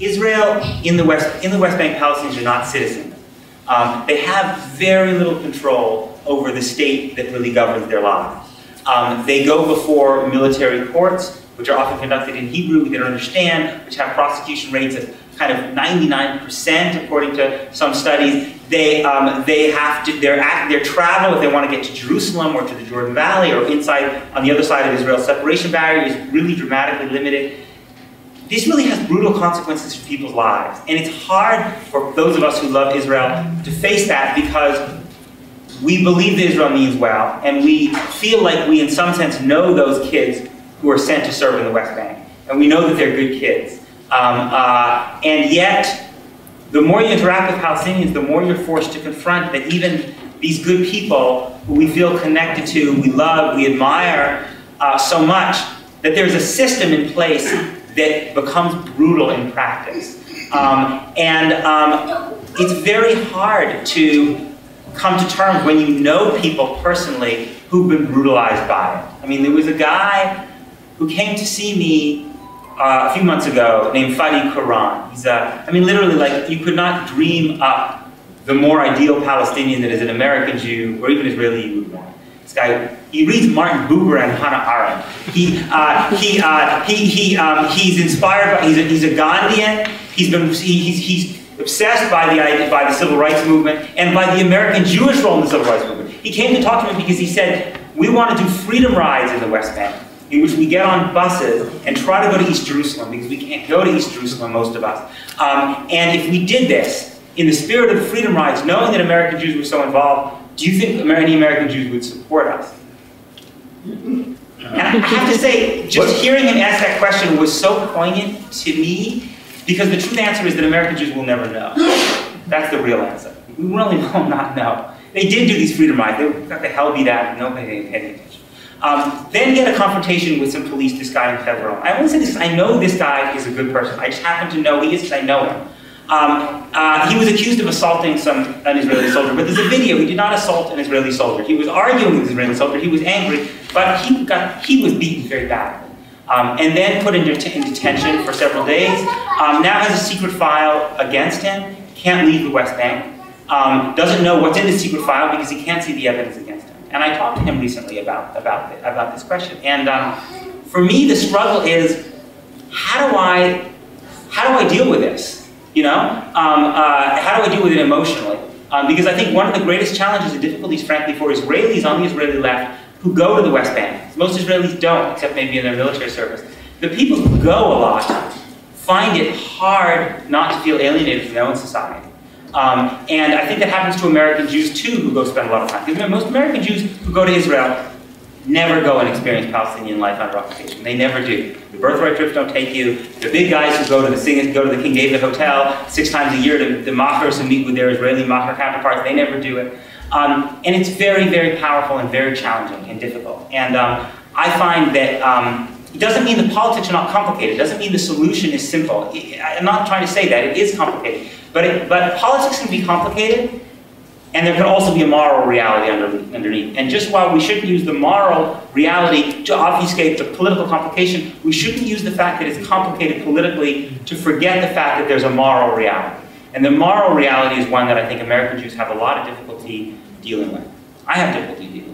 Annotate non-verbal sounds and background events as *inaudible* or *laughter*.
Israel in the West, in the West Bank, Palestinians are not citizens. Um, they have very little control over the state that really governs their lives. Um, they go before military courts, which are often conducted in Hebrew, they don't understand, which have prosecution rates of kind of 99% according to some studies. They, um, they have to, their, their travel, if they want to get to Jerusalem or to the Jordan Valley or inside on the other side of Israel's separation barrier is really dramatically limited. This really has brutal consequences for people's lives. And it's hard for those of us who love Israel to face that because we believe that Israel means well, and we feel like we, in some sense, know those kids who are sent to serve in the West Bank. And we know that they're good kids. Um, uh, and yet, the more you interact with Palestinians, the more you're forced to confront that even these good people who we feel connected to, we love, we admire uh, so much, that there's a system in place that becomes brutal in practice. Um, and um, it's very hard to come to terms when you know people personally who've been brutalized by it. I mean, there was a guy who came to see me uh, a few months ago named Fadi Quran. He's a, I mean, literally, like, you could not dream up the more ideal Palestinian that is an American Jew or even Israeli you would want. This guy, he reads Martin Buber and Hannah Arendt. He, uh, he, uh, he, he, um, he's inspired by, he's a, he's a Gandhian. He's been, he, he's, he's obsessed by the, by the civil rights movement and by the American Jewish role in the civil rights movement. He came to talk to me because he said, we want to do freedom rides in the West Bank in which we get on buses and try to go to East Jerusalem because we can't go to East Jerusalem, most of us. Um, and if we did this in the spirit of freedom rides, knowing that American Jews were so involved, do you think any American Jews would support us? And I have to say, just hearing him ask that question was so poignant to me because the truth answer is that American Jews will never know. *gasps* That's the real answer. We really will not know. They did do these freedom rides. They got the hell beat out of nobody paid attention. Um, then get a confrontation with some police, this guy in Federal. I only say this I know this guy is a good person. I just happen to know he is because I know him. Um, uh, he was accused of assaulting some an Israeli soldier, but there's a video. He did not assault an Israeli soldier. He was arguing with an Israeli soldier. He was angry, but he got he was beaten very badly, um, and then put into, in detention for several days. Um, now has a secret file against him. Can't leave the West Bank. Um, doesn't know what's in the secret file because he can't see the evidence against him. And I talked to him recently about, about, about this question. And um, for me, the struggle is, how do I, how do I deal with this? You know, um, uh, how do I deal with it emotionally? Um, because I think one of the greatest challenges and difficulties, frankly, for Israelis on the Israeli left who go to the West Bank, most Israelis don't, except maybe in their military service. The people who go a lot find it hard not to feel alienated from their own society. Um, and I think that happens to American Jews too, who go spend a lot of time. Because most American Jews who go to Israel never go and experience Palestinian life under occupation. They never do. The birthright trips don't take you. The big guys who go to the sing, go to the King David Hotel six times a year to the machers and meet with their Israeli macher counterparts, they never do it. Um, and it's very, very powerful and very challenging and difficult. And um, I find that um, it doesn't mean the politics are not complicated. It doesn't mean the solution is simple. I'm not trying to say that. It is complicated. But, it, but politics can be complicated, and there can also be a moral reality underneath. And just while we shouldn't use the moral reality to obfuscate the political complication, we shouldn't use the fact that it's complicated politically to forget the fact that there's a moral reality. And the moral reality is one that I think American Jews have a lot of difficulty dealing with. I have difficulty dealing with.